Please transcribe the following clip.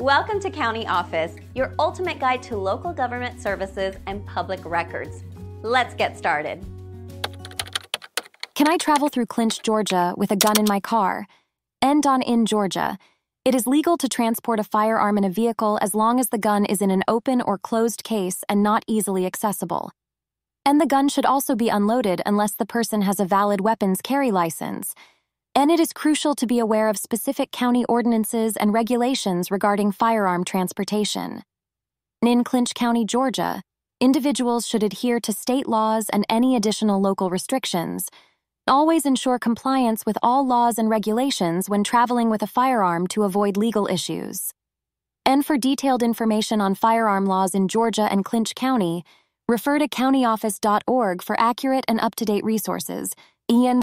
Welcome to County Office, your ultimate guide to local government services and public records. Let's get started. Can I travel through Clinch, Georgia with a gun in my car? End on in Georgia. It is legal to transport a firearm in a vehicle as long as the gun is in an open or closed case and not easily accessible. And the gun should also be unloaded unless the person has a valid weapons carry license. And it is crucial to be aware of specific county ordinances and regulations regarding firearm transportation. In Clinch County, Georgia, individuals should adhere to state laws and any additional local restrictions. Always ensure compliance with all laws and regulations when traveling with a firearm to avoid legal issues. And for detailed information on firearm laws in Georgia and Clinch County, refer to countyoffice.org for accurate and up to date resources. Ian